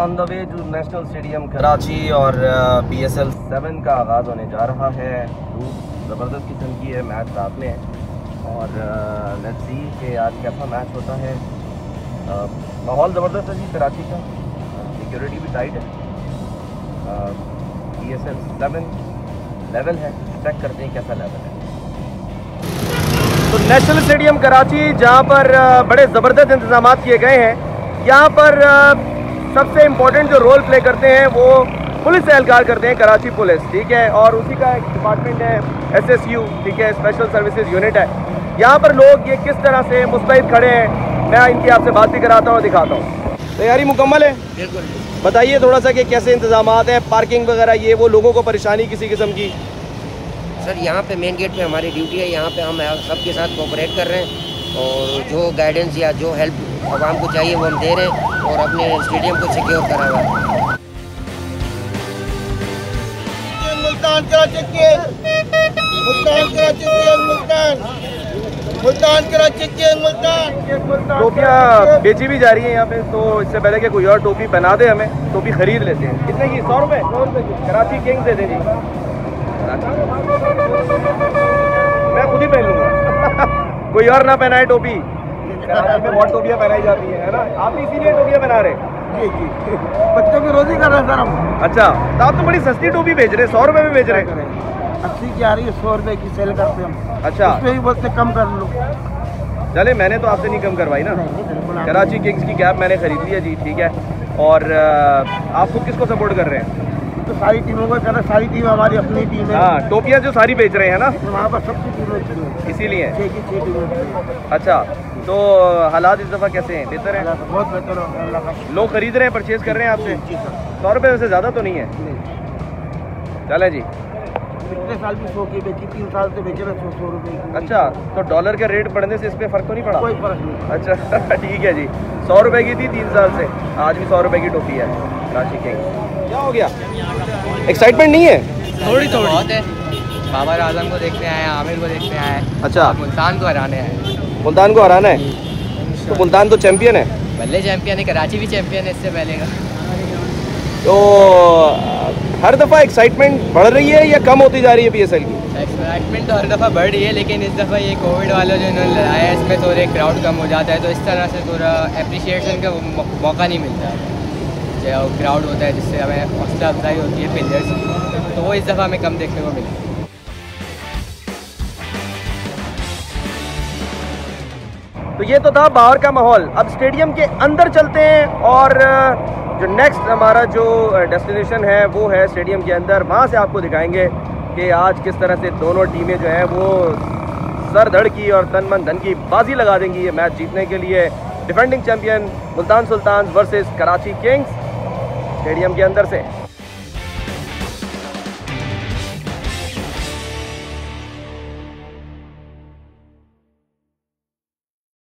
On the way to national stadium Karachi और B S L seven का आगाज़ होने जा रहा है। ज़बरदस्त किस्म की है, मैच रात में और लेट्स सी कि आज कैसा मैच होता है। माहौल ज़बरदस्त है जी कराची का। सिक्योरिटी भी टाइट है। B S L seven level है। चेक करते हैं कैसा लेवल है। तो नेशनल स्टेडियम कराची, जहाँ पर बड़े ज़बरदस्त इंतज़ाम किए गए हैं। यहाँ पर सबसे इम्पोर्टेंट जो रोल प्ले करते हैं वो पुलिस एहलकार करते हैं कराची पुलिस ठीक है? और उसी का एक डिपार्टमेंट है एसएसयू ठीक है? स्पेशल सर्विसेज़ यूनिट है। यहाँ पर लोग ये किस तरह से मुस्तैद खड़े हैं मैं इनकी आपसे बात भी कराता हूँ दिखाता हूँ। तैयारी मुकम्मल है? बिल्कुल। बताइए थोड़ा सा कि कैसे इंतज़ाम हैं पार्किंग वगैरह ये वो लोगों को परेशानी किसी किस्म की? सर यहाँ पे मेन गेट पे हमारी ड्यूटी है यहाँ पे हम सबके साथ कोऑपरेट कर रहे हैं। और जो गाइडेंस या जो हेल्प आवाम को चाहिए वो हम दे रहे हैं और अपने स्टेडियम को सिक्योर करा हुआ है। मुल्तान कराची के मुल्तान कराची के मुल्तान। मुल्तान कराची के मुल्तान। टोपियाँ बेची भी जा रही है यहाँ पे तो इससे पहले कि कोई और टोपी पहना दे हमें टोपी खरीद लेते हैं। कितने की सौ रुपये सौ रुपये कराची किंग्स दे दें जी मैं खुद ही पहन लूँगा। कोई और ना पहनाए टोपी। बहुत टोपियाँ पहनाई जाती है ना? आप इसीलिए टोपियाँ पहना रहे बच्चों की रोजी कर रहे हैं सर हम। अच्छा तो आप तो बड़ी सस्ती टोपी बेच रहे हैं सौ रुपए में बेच रहे हैं। अस्सी की आ रही है सौ रुपए की सेल करते हम। अच्छा। उसमें भी बोलते कम कर लो। चले मैंने तो आपसे नहीं कम करवाई ना। कराची किंग्स की कैब मैंने खरीद लिया जी ठीक है। और आप खुद किसको सपोर्ट कर रहे हैं? तो सारी टीमों को कर सारी टीम हमारी अपनी टीम है। हाँ टोपियाँ जो सारी बेच रहे हैं ना? वहाँ पर सबकी टीमें इसीलिए। अच्छा तो हालात इस दफ़ा कैसे हैं? बेहतर हैं? बहुत बेहतर है लोग खरीद रहे हैं परचेज कर रहे हैं आपसे? सौ रुपये वैसे ज़्यादा तो नहीं है। चले जी। पिछले साल भी सौ की बेची तीन साल से बेचे रहे सौ सौ रुपये अच्छा तो डॉलर का रेट बढ़ने से इस पर फ़र्क तो नहीं पड़ा? कोई फ़र्क नहीं अच्छा ठीक है जी। सौ रुपए की थी तीन साल से। आज भी सौ रुपए की टोपी है राशि के क्या हो गया? एक्साइटमेंट नहीं है? थोड़ी थोड़ी। बहुत है। बाबर आज़म को देखने आए आमिर को देखने आए अच्छा। मुल्तान को हराने आए मुल्तान को हराना है? तो मुल्तान तो चैंपियन है। बल्ले चैंपियन है कराची भी चैंपियन है इससे पहले का। तो हर दफ़ा एक्साइटमेंट बढ़ रही है या कम होती जा रही है पीएसएल की? एक्साइटमेंट तो हर दफ़ा बढ़ रही है लेकिन इस दफ़ा ये कोविड वाला जो इन्होंने लड़ाया है इसमें थोड़े क्राउड कम हो जाता है तो इस तरह से थोड़ा अप्रिसिएशन का मौका नहीं मिलता। है जो क्राउड होता है, जिससे हमें हौसला अफजाई होती है प्लेयर्स तो वो इस दफ़ा हमें कम देखने को मिली। तो ये तो था बाहर का माहौल। अब स्टेडियम के अंदर चलते हैं और जो नेक्स्ट हमारा जो डेस्टिनेशन है, वो है स्टेडियम के अंदर। वहाँ से आपको दिखाएँगे कि आज किस तरह से दोनों टीमें जो हैं, वो सर धड़ की और तन मन धन की बाजी लगा देंगी ये मैच जीतने के लिए। Defending champion Multan Sultan versus Karachi Kings stadium के अंदर से।